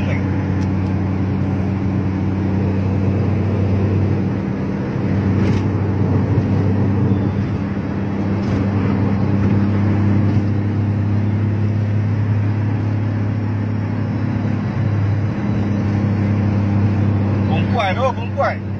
rolling. Vamos, pai, không vamos, pai.